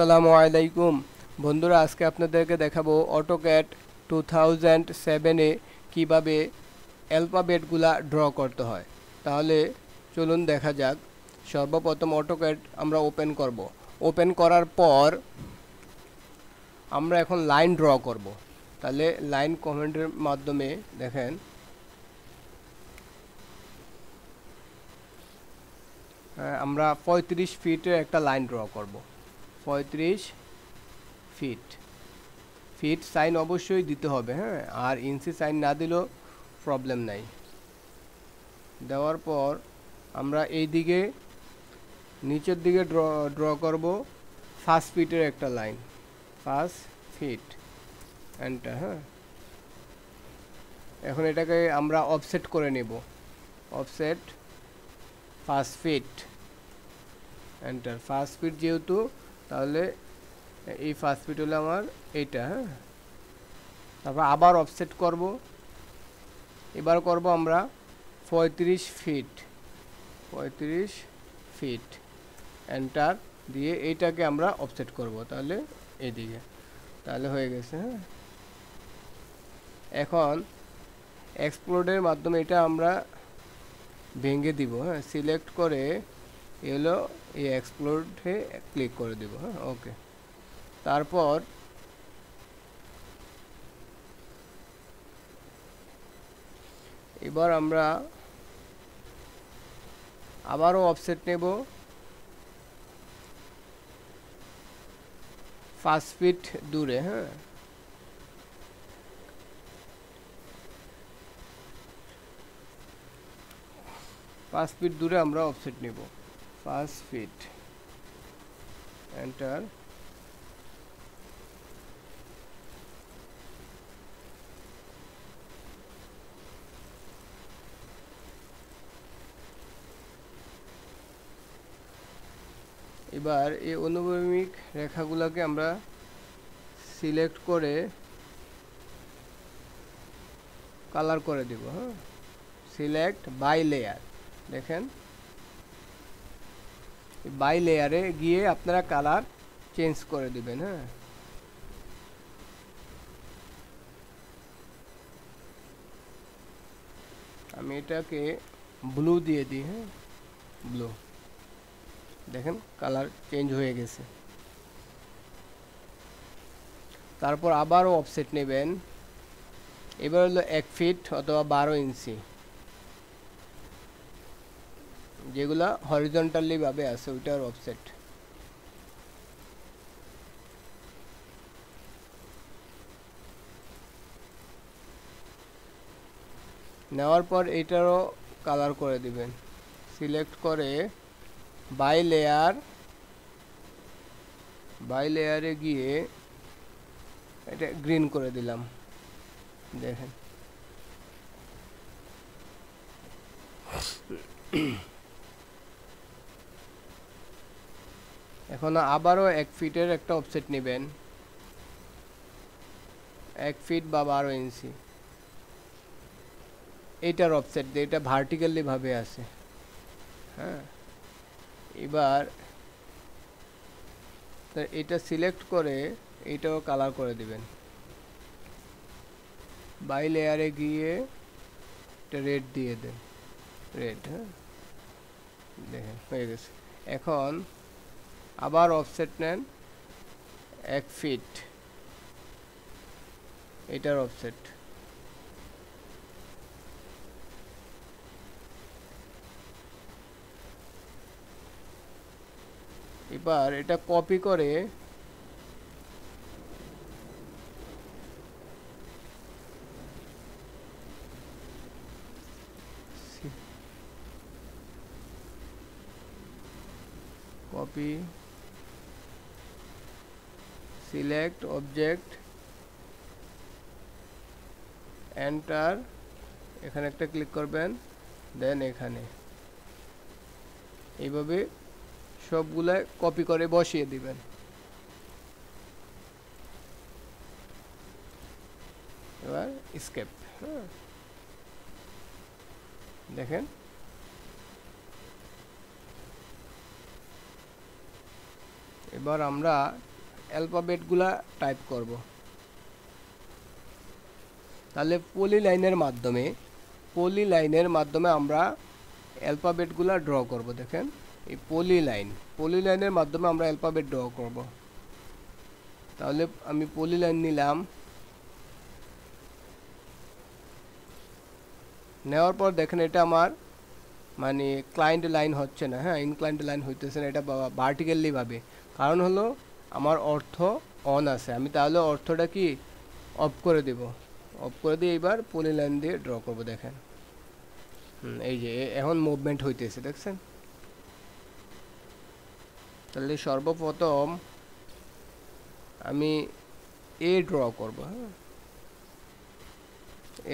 আসসালামু আলাইকুম। বন্ধুরা, আজকে আপনাদেরকে দেখাবো অটোক্যাট টু থাউজেন্ড সেভেনে কীভাবে অ্যালফাবেটগুলা ড্র করতে হয়। তাহলে চলুন দেখা যাক। সর্বপ্রথম অটোক্যাট আমরা ওপেন করব। ওপেন করার পর আমরা এখন লাইন ড্র করব। তাহলে লাইন কমেন্টের মাধ্যমে দেখেন। আমরা পঁয়ত্রিশ ফিটের একটা লাইন ড্র করব। পঁয়ত্রিশ ফিট ফিট সাইন অবশ্যই দিতে হবে হ্যাঁ? আর ইঞ্চি সাইন না দিলেও প্রবলেম নাই। দেওয়ার পর আমরা এই দিকে নিচের দিকে ড্র ড্র করব ফার্স্ট ফিটের একটা লাইন ফার্স্ট ফিট এন্টার হ্যাঁ? এখন এটাকে আমরা অফসেট করে নেব। Offset first feet enter first feet যেহেতু তাহলে এই ফার্স্ট ফিট হলো আমার এইটা হ্যাঁ? তারপর আবার অফসেট করব। এবার করব আমরা পঁয়ত্রিশ ফিট পঁয়ত্রিশ ফিট এন্টার দিয়ে এইটাকে আমরা অফসেট করব তাহলে এদিকে। তাহলে হয়ে গেছে হ্যাঁ? এখন এক্সপ্লোডের মাধ্যমে এটা আমরা ভেঙে দিব হ্যাঁ? সিলেক্ট করে এলো, এই এক্সপ্লোরে ক্লিক করে দিব হ্যাঁ ওকে তারপর এবার আমরা আবারও অফসেট নেব। পাঁচ ফিট দূরে হ্যাঁ। পাঁচ ফিট দূরে আমরা অফসেট নেব। পাঁচ ফিট এন্টার এবার এই অনুভূমিক রেখাগুলোকে আমরা সিলেক্ট করে কালার করে দিব হ্যাঁ? সিলেক্ট বাই লেয়ার, দেখেন? বাই লেয়ারে গিয়ে আপনারা কালার চেঞ্জ করে দিবেন হ্যাঁ। আমি এটাকে ব্লু দিয়ে দিই হ্যাঁ। ব্লু দেখেন কালার চেঞ্জ হয়ে গেছে। তারপর আবারও অফসেট নেবেন। এবার হলো এক ফিট অথবা বারো ইঞ্চি। যেগুলা হরিজন্টালি ভাবে আছে, ওইটার অফসেট নেওয়ার পর এটারও কালার করে দিবেন। সিলেক্ট করে বাই লেয়ার বাই লেয়ারে গিয়ে এটা গ্রিন করে দিলাম। দেখেন। এখন আবারও এক ফিটের একটা অফসেট নেবেন। এক ফিট বা বারো ইঞ্চি। এইটার অফসেট দিয়ে, এটা ভার্টিক্যালি ভাবে আছে। হ্যাঁ? এবার এটা সিলেক্ট করে এটাও কালার করে দিবেন। বাই লেয়ারে গিয়ে এটা রেড দিয়ে দেন। রেড হ্যাঁ? দেখেন, হয়ে গেছে। এখন আবার অফসেট নেন এক ফিট এটার অফসেট এবার এটা কপি করে কপি সিলেক্ট অবজেক্ট এন্টার এখানে একটা ক্লিক করবেন দেন এখানে। এইভাবে সবগুলা কপি করে বসিয়ে দিবেন। এবার স্কেপ হ্যাঁ। দেখেন। এবার আমরা অ্যালফাবেটগুলা টাইপ করব। তাহলে পলি লাইনের মাধ্যমে পলি লাইনের মাধ্যমে আমরা অ্যালফাবেটগুলা ড্র করব, দেখেন। এই পলি লাইন পলি লাইনের মাধ্যমে আমরা অ্যালফাবেট ড্র করব। তাহলে আমি পলি লাইন নিলাম। নেওয়ার পর দেখেন এটা আমার মানে ক্লায়েন্ট লাইন হচ্ছে না হ্যাঁ ইনক্লায়েন্ট লাইন হইতেছে না, এটা ভার্টিক্যালি ভাবে। কারণ হলো আমার অর্থ অন আছে। আমি তাহলে অর্থটা কি অফ করে দেব? অফ করে দিয়ে এইবার পলি লাইন দিয়ে ড্র করব, দেখেন। এই যে এখন মুভমেন্ট হইতেছে, দেখছেন? তাহলে সর্বপ্রথম আমি এ ড্র করব হ্যাঁ?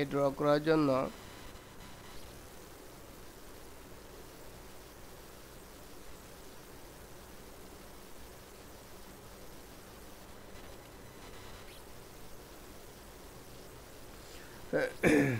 এ ড্র করার জন্য uh,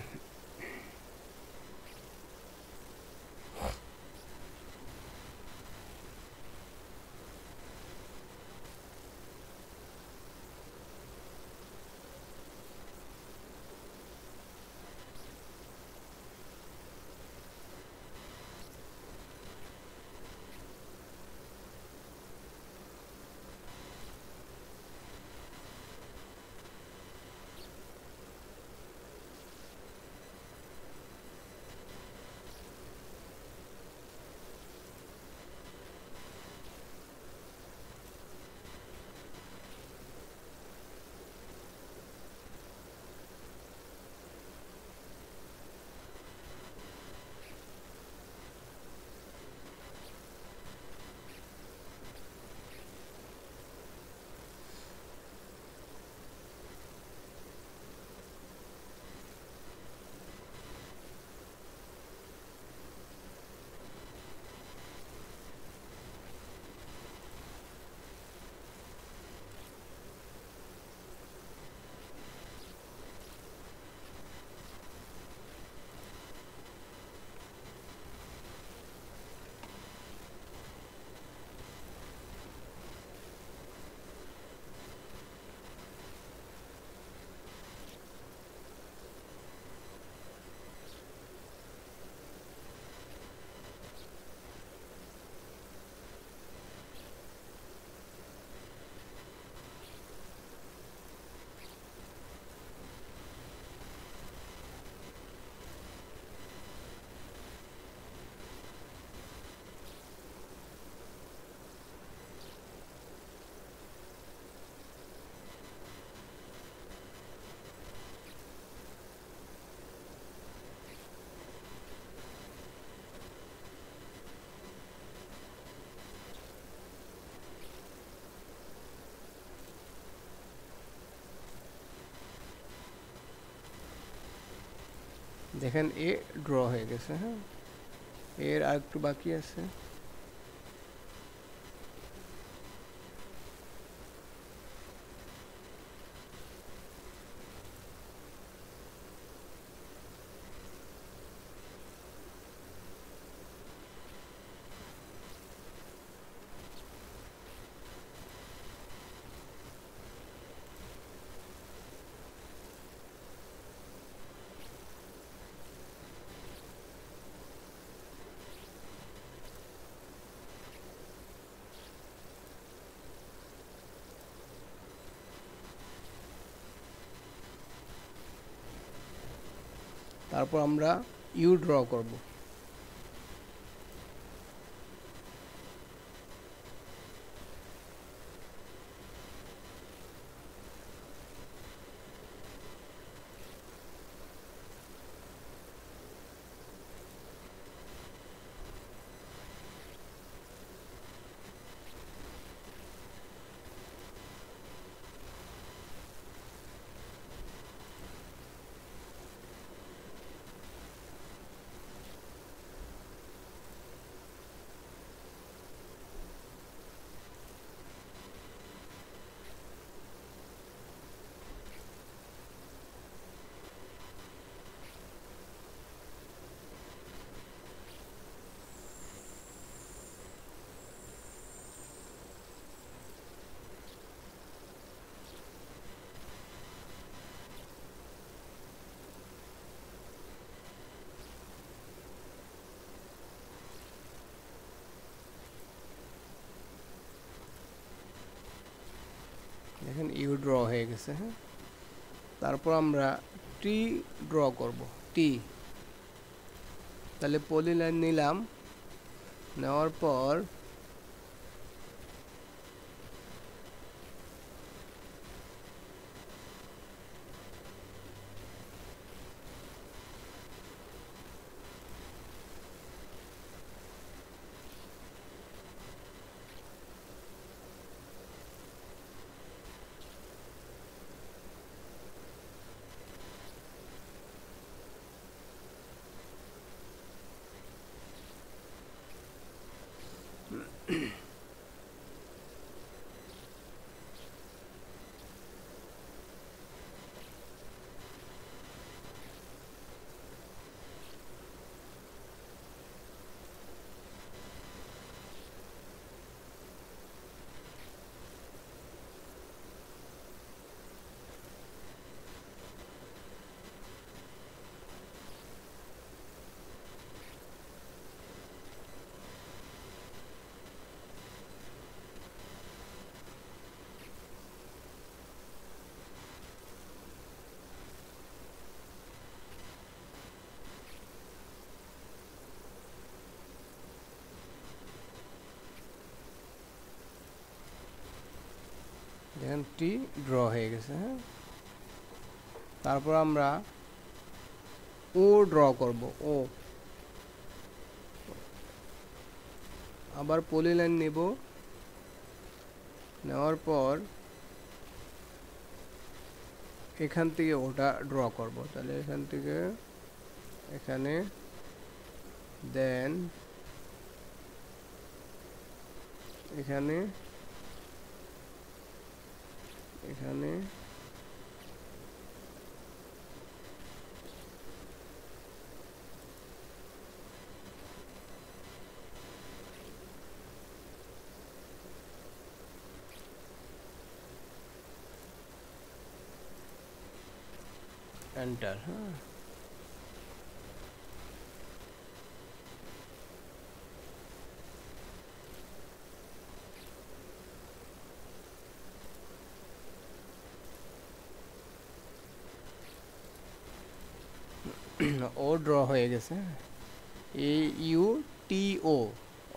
দেখেন এ ড্র হয়ে গেছে হ্যাঁ এর আর একটু বাকি আছে তারপর আমরা ইউ ড্র করব। ড্র হয়ে গেছে হ্যাঁ? তারপর আমরা টি ড্র করব টি তাহলে পলি লাইন নিলাম, নেওয়ার পর দেখেন টি ড্র হয়ে গেছে হ্যাঁ? তারপর আমরা ও ড্র করব ও আবার পলি লাইন নেব। নেওয়ার পর এখান থেকে ওটা ড্র করব। তাহলে এখান থেকে এখানে দেন এখানে এখানে। এন্টার হ্যাঁ ও ড্র হয়ে গেছে। A U T O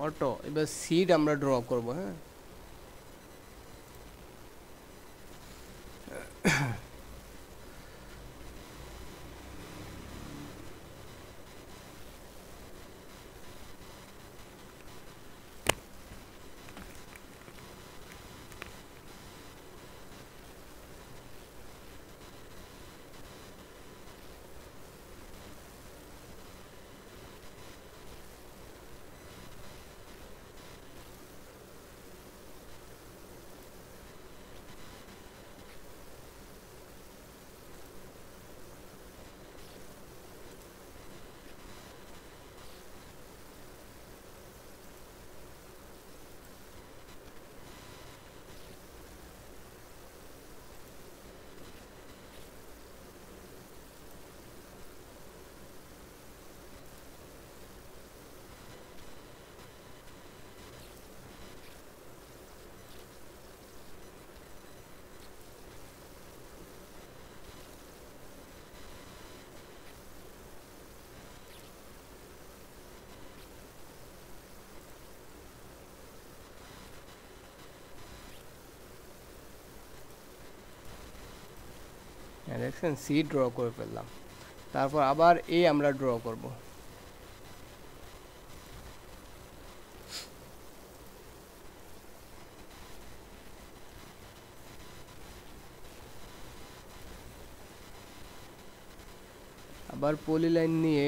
auto. এবার সিড আমরা ড্র করব হ্যাঁ হ্যাঁ দেখছেন? সি ড্র করে ফেললাম। তারপর আবার এ আমরা ড্র করব। আবার পলি লাইন নিয়ে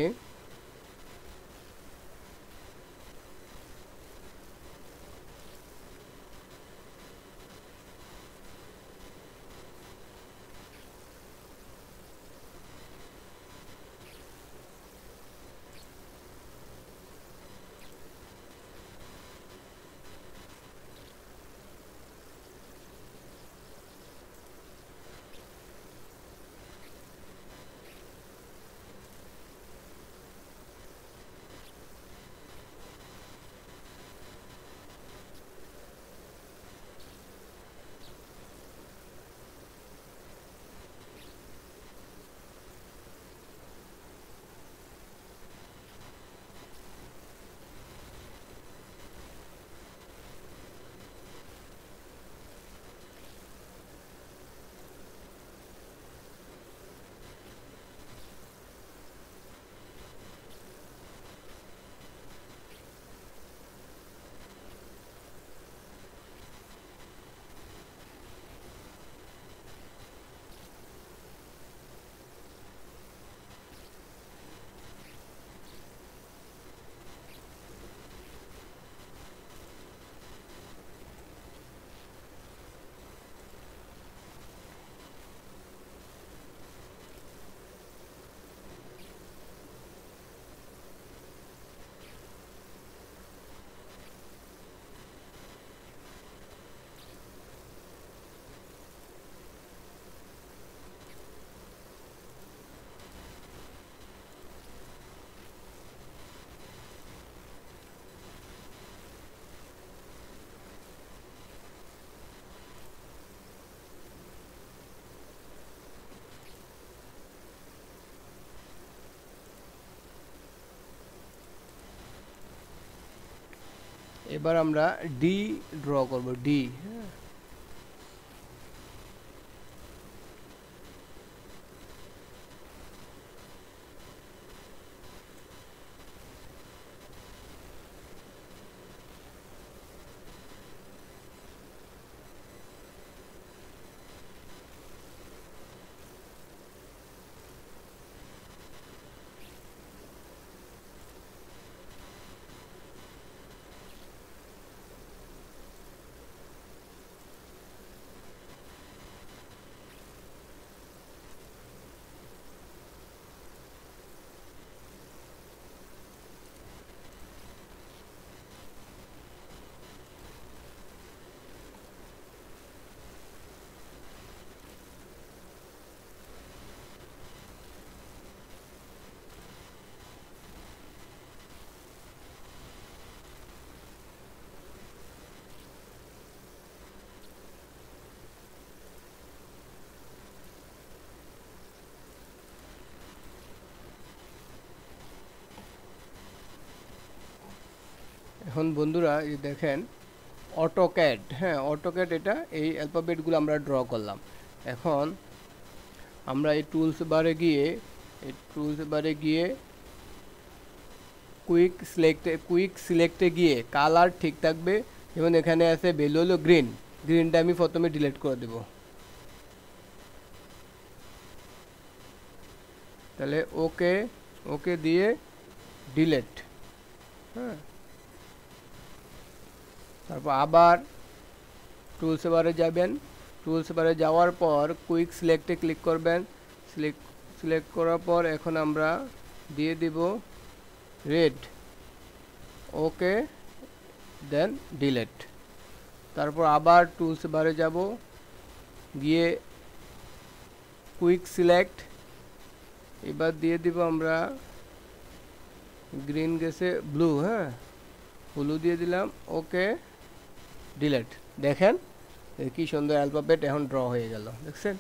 এবার আমরা ডি ড্র করব ডি হ্যাঁ এখন বন্ধুরা দেখেন অটোক্যাড হ্যাঁ অটোক্যাড এটা, এই অ্যালফাবেটগুলো আমরা ড্র করলাম। এখন আমরা এই টুলস বারে গিয়ে, এই টুলস বারে গিয়ে কুইক সিলেক্টে কুইক সিলেক্টে গিয়ে কালার ঠিক থাকবে। যেমন এখানে আছে ভ্যালু হলো গ্রিন গ্রিনটা আমি প্রথমে ডিলিট করে দেব। তাহলে ওকে ওকে দিয়ে ডিলেট হ্যাঁ। তারপর আবার টুলস বারে যাবেন। টুলস বারে যাওয়ার পর কুইক সিলেক্টে ক্লিক করবেন। সিলেক্ট সিলেক্ট করার পর এখন আমরা দিয়ে দিব রেড ওকে দেন ডিলেট তারপর আবার টুলস বারে যাব। গিয়ে কুইক সিলেক্ট এবার দিয়ে দিব আমরা গ্রিন গেছে ব্লু হ্যাঁ? ব্লু দিয়ে দিলাম। ওকে ডিলেট দেখেন কি সুন্দর অ্যালফাবেট এখন ড্র হয়ে গেল দেখছেন?